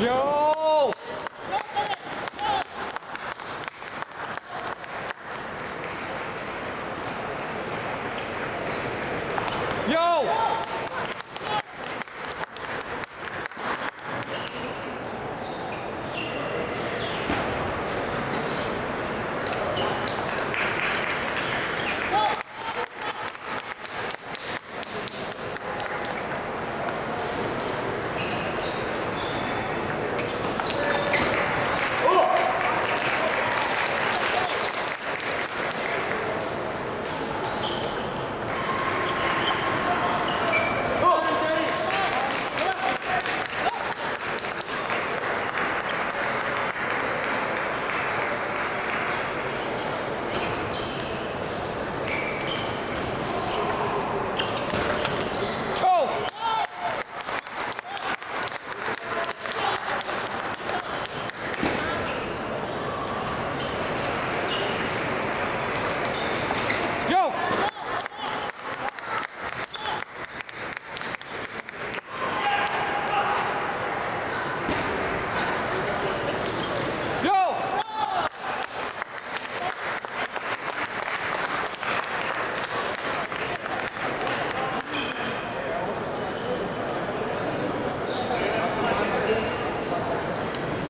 有。